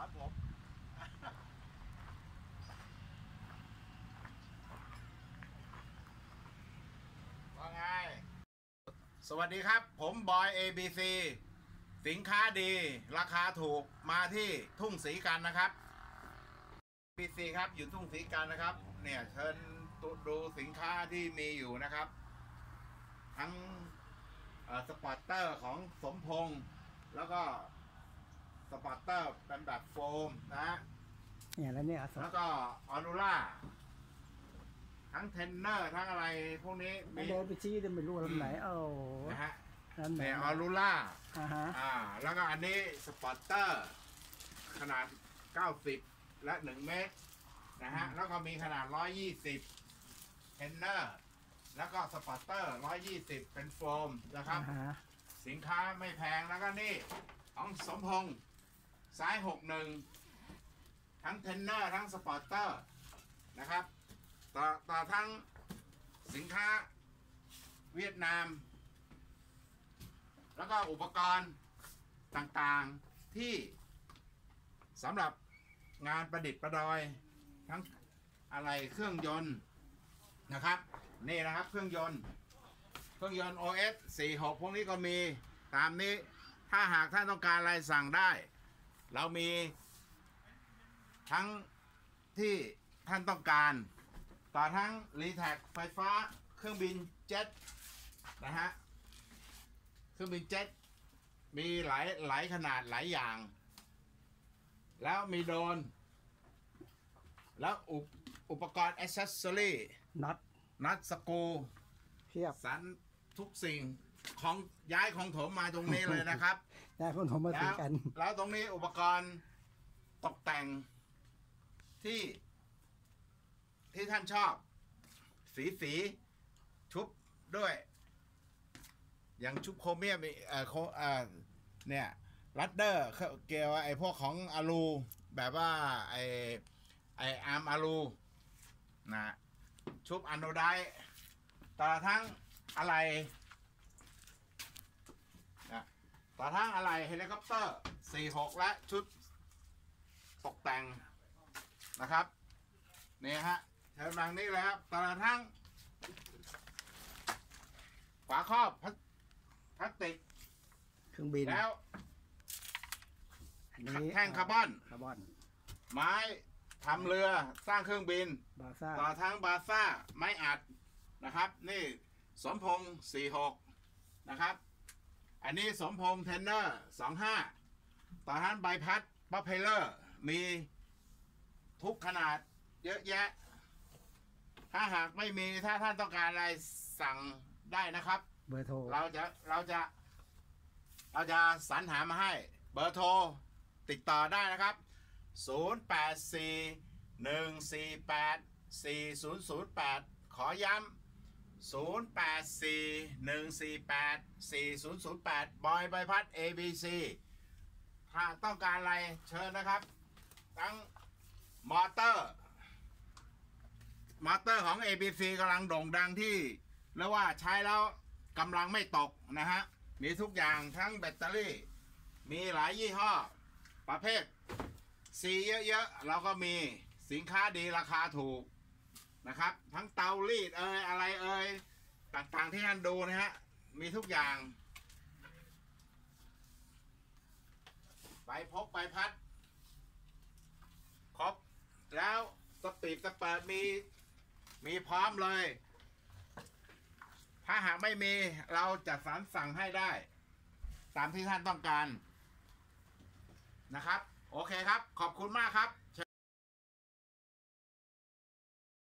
อนผมว่าไง สวัสดีครับ ผมบอย ABC สินค้าดี ราคาถูกมาที่ทุ่งสีกันนะครับ ABC ครับ อยู่ทุ่งสีกันนะครับ เนี่ยเชิญดูสินค้าที่มีอยู่นะครับ ทั้ง sporter ของสมพงษ์แล้วก็ สปอร์ตเตอร์เป็นแบบโฟมนะฮะเนี่ยแล้วเนี่ยสแล้วก็ออนูล่าทั้งเทนเนอร์ทั้งอะไรพวกนี้มีเดินไปชี้จะไม่รู้ลำไหนโอ้นะฮะลำไหนเนี่ยออนูล่าอ่าฮะอ่า แล้วก็อันนี้สปอร์ตเตอร์ขนาด 90 และ 1 เมตรนะฮะแล้วก็มีขนาด 120เทนเนอร์แล้วก็สปอร์ตเตอร์ 120 เป็นโฟมนะครับ อ่าฮะ สินค้าไม่แพงแล้วก็นี่ ของสมพงษ์ ซ้ายหกหนึ่งทั้งเทนเนอร์ทั้ง sporter นะครับ ต่อต่อทั้งสินค้าเวียดนาม แล้วก็อุปกรณ์ต่างๆที่สำหรับงานประดิษฐ์ประดอย ทั้งอะไรเครื่องยนต์นะครับ นี่นะครับเครื่องยนต์ เครื่องยนต์ OS 46 พวกนี้ก็มีตามนี้ถ้าหากท่านต้องการอะไรสั่งได้ เรามีทั้งที่ท่านต้องการ ต่อทั้งรีแท็กไฟฟ้าเครื่องบินเจ็ตนะฮะ เครื่องบินเจ็ตมีหลายหลายขนาดหลายอย่าง แล้วมีโดรนแล้วอุปอุปกรณ์อ c เซสซอรี่น็อตนัดสกรูเพียบสันทุกสิ่งของย้ายของโถมมาตรงนี้เลยนะครับ ได้คนผมมาถึแล้งวกัน แล้วตรงนี้อุปกรณ์ตกแต่งที่ ที่ท่านชอบ สีสีชุบด้วย อย่างชุบโครเมียมเอ่อโคเอ่อเนี่ยรัดเดอร์เกี่ยวไอ้พวกของอะลู แบบว่าไอ้ไอ้อาร์มอะลูนะชุบอะโนไดต์ต่อทั้งอะไร ต่อทั้งอะไรเฮลิคอปเตอร์ 46 และชุดตกแต่งนะครับนี่ฮะเชิญมานี่เลยครับต่อทั้งฝาครอบพลาสพลาสติกเครื่องบินแล้วอันนี้แท่งคาร์บอนคาร์บอน ไม้ทำเรือสร้างเครื่องบิน balsa ต่อทั้ง balsa ไม้อัดนะครับ นี่สมพงษ์46 นะครับ อันนี้สมพงษ์เทนเนอร์25ต่อทั้งใบพัด propeller มีทุกขนาดเยอะแยะ ถ้าหากไม่มีถ้าท่านต้องการอะไรสั่งได้นะครับ เบอร์โทร เราจะเราจะ เราจะสรรหามาให้ เบอร์โทร ติดต่อได้นะครับ 084 148 4008 ขอย้ำ 084 148 4008 บอยใบพัด ABC ถ้าต้องการอะไรเชิญนะครับ ทั้งมอเตอร์ มอเตอร์ของ ABC กำลังโด่งดังที่เรียกว่าใช้แล้วกำลังไม่ตกนะฮะ มีทุกอย่างทั้งแบตเตอรี่ มีหลายยี่ห้อ ประเภทสีเยอะๆเราก็มีสินค้าดีราคาถูก นะครับ ทั้งเตารีดเอ่ยอะไรเอ่ยต่างๆที่ท่านดูนะฮะมีทุกอย่างใบพกใบพัดครบแล้วสปีดสเปิดมีมีพร้อมเลย ถ้าหากไม่มีเราจะสารสั่งให้ได้ ตามที่ท่านต้องการนะครับ โอเคครับ ขอบคุณมากครับ